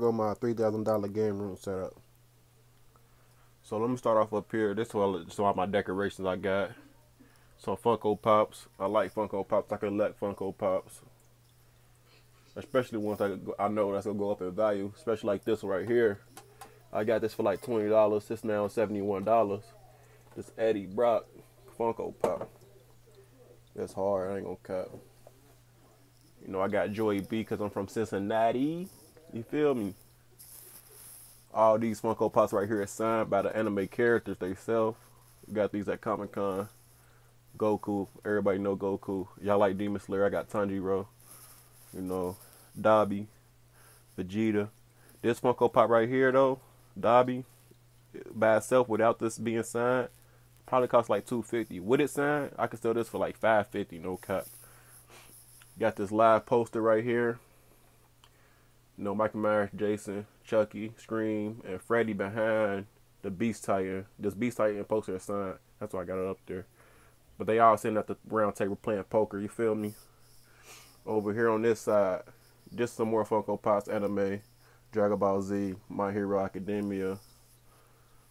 Go my three thousand dollar game room setup. So let me start off up here. This is all, my decorations I got. Some Funko Pops. I like Funko Pops. I collect Funko Pops. Especially ones I, I know that's gonna go up in value. Especially like this one right here. I got this for like twenty dollars. This now seventy one dollars. This Eddie Brock Funko Pop. That's hard. I ain't gonna cut. You know, I got Joey B because I'm from Cincinnati. You feel me? All these Funko Pops right here are signed by the anime characters themselves. Got these at Comic Con. Goku. Everybody know Goku. Y'all like Demon Slayer. I got Tanjiro. You know, Dabi. Vegeta. This Funko Pop right here though, Dabi, by itself without this being signed, probably cost like two fifty. With it signed, I could sell this for like five fifty, no cap. Got this live poster right here. You know, Michael Myers, Jason, Chucky, Scream, and Freddy behind the Beast Titan. This Beast Titan poster is signed. That's why I got it up there. But they all sitting at the round table playing poker. You feel me? Over here on this side, just some more Funko Pops anime. Dragon Ball Z, My Hero Academia.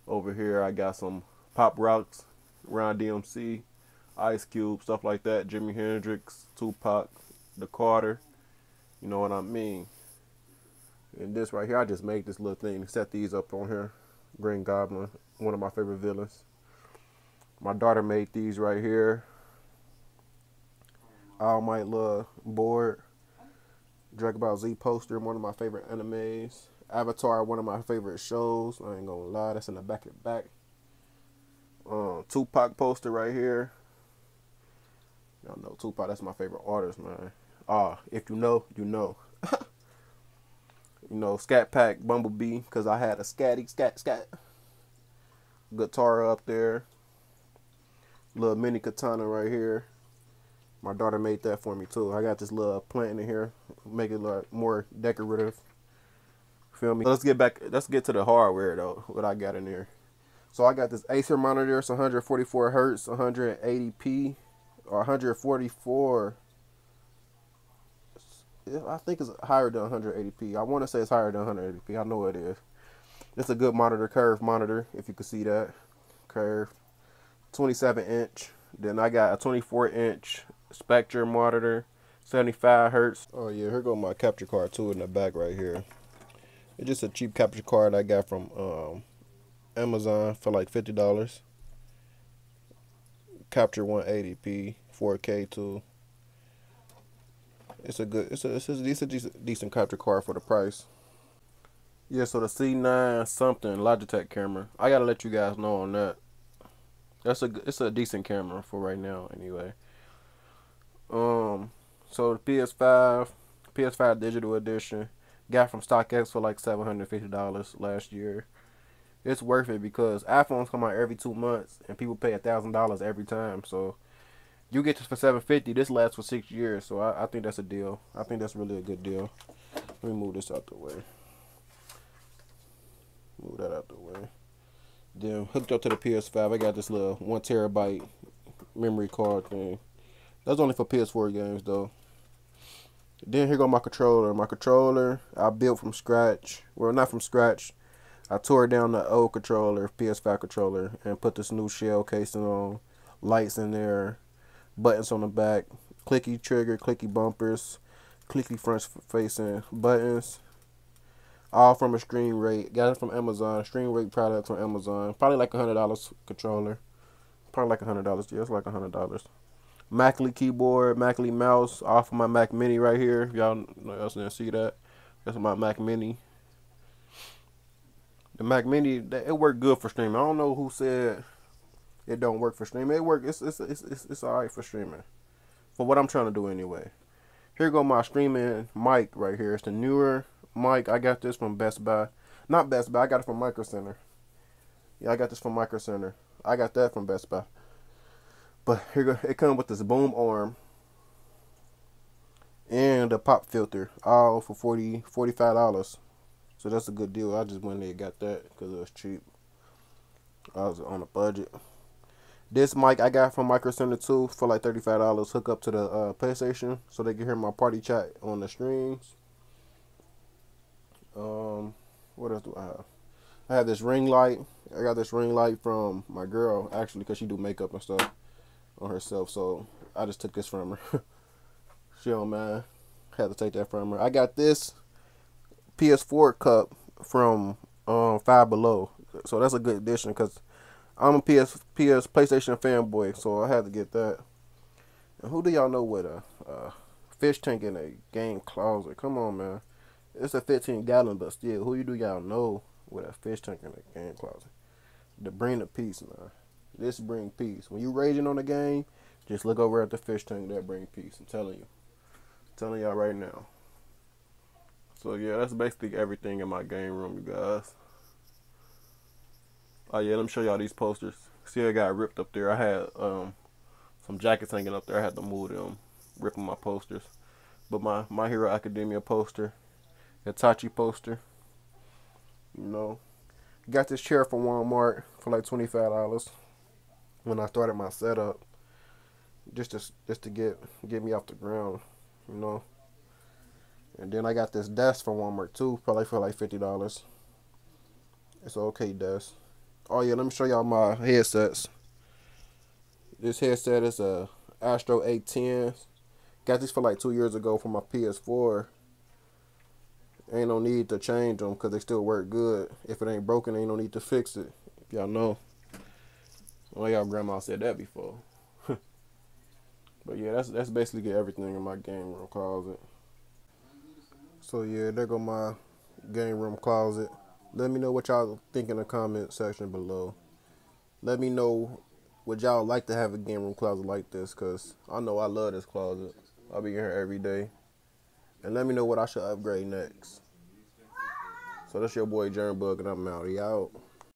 Over here, I got some Pop Rocks, Run DMC, Ice Cube, stuff like that. Jimi Hendrix, Tupac, The Carter. You know what I mean? And this right here, I just made this little thing set these up on here. Green Goblin, one of my favorite villains. My daughter made these right here. All Might Love board. Dragon Ball Z poster, one of my favorite animes. Avatar, one of my favorite shows. I ain't gonna lie, that's in the back of back. Um, Tupac poster right here. Y'all know Tupac, that's my favorite artist, man. Ah, if you know, you know. you know, Scat Pack, Bumblebee, because I had a scatty, scat, scat. Guitar up there. Little mini katana right here. My daughter made that for me too. I got this little plant in here, make it look more decorative. Feel me? Let's get back. Let's get to the hardware though. What I got in there. So I got this Acer monitor. It's 144 hertz, 180p, or 144. I think it's higher than 180p. I want to say it's higher than 180p. I know it is. It's a good monitor, curved monitor, if you can see that. Curved. 27 inch. Then I got a 24 inch Sceptre monitor, 75 hertz. Oh yeah, here go my capture card too in the back right here. It's just a cheap capture card I got from um, Amazon for like fifty dollars. Capture 180p, 4K too. It's a good, it's a, it's a, it's a decent, decent capture card for the price. Yeah, so the C9 something Logitech camera. I gotta let you guys know on that. That's a, good it's a decent camera for right now, anyway. Um, so the PS5, PS5 Digital Edition, got from StockX for like seven hundred fifty dollars last year. It's worth it because iPhones come out every two months and people pay a thousand dollars every time. So you get this for seven fifty. This lasts for six years. So I, I think that's a deal. I think that's really a good deal. Let me move this out the way. Move that out the way. Then hooked up to the PS5, I got this little one terabyte memory card thing. That's only for PS4 games though. Then here go my controller. My controller I built from scratch. Well, not from scratch. I tore down the old controller, PS5 controller, and put this new shell casing on, lights in there, buttons on the back, clicky trigger, clicky bumpers, clicky front facing buttons. All from a eXtremeRate. Got it from Amazon. eXtremeRate products from Amazon. Probably like a hundred dollars controller. Probably like a hundred dollars. Yeah, it's like a hundred dollars. Mackley keyboard, Mackley mouse off of my Mac Mini right here. Y'all else didn't see that. That's my Mac Mini. The Mac Mini, it worked good for streaming. I don't know who said it don't work for streaming. It work. It's it's it's it's, it's all right for streaming. For what I'm trying to do anyway. Here go my streaming mic right here. It's the newer mic. I got this from Best Buy. Not Best Buy. I got it from Micro Center. Yeah, I got this from Micro Center. I got that from Best Buy. But here go, it comes with this boom arm and a pop filter, all for 40 $45. So that's a good deal. I just went there and got that because it was cheap. I was on a budget. This mic I got from Micro Center 2 for like $35. Hook up to the uh, PlayStation so they can hear my party chat on the streams. Um, what else do I have? I have this ring light. I got this ring light from my girl actually because she do makeup and stuff on herself. So I just took this from her. she don't mind. Had to take that from her. I got this PS4 cup from um Five Below. So that's a good addition because I'm a PS PS PlayStation fanboy, so I had to get that. And who do y'all know with a, a fish tank in a game closet? Come on, man. It's a 15 gallon, but still, who you do y'all know with a fish tank in a game closet? To bring the peace, man. This bring peace. When you raging on the game, just look over at the fish tank. That bring peace. I'm telling you. I'm telling y'all right now. So yeah, that's basically everything in my game room, you guys. Oh yeah, let me show y'all these posters. See, I got ripped up there. I had um some jackets hanging up there. I had to move them, ripping my posters. But my My Hero Academia poster, Itachi poster. You know, got this chair from Walmart for like twenty five dollars when I started my setup, just to just to get get me off the ground. You know. And then I got this desk from Walmart too, probably for like fifty dollars. It's okay desk. Oh yeah, let me show y'all my headsets. This headset is a Astro A10. Got this for like two years ago for my PS4. Ain't no need to change them because they still work good. If it ain't broken, ain't no need to fix it. If y'all know. Well, y'all grandma said that before. but yeah, that's that's basically everything in my game room closet. So yeah, there go my game room closet. Let me know what y'all think in the comment section below. Let me know would y'all like to have a game room closet like this because I know I love this closet. I'll be here every day. And let me know what I should upgrade next. So that's your boy JermBug and I'm out. He out.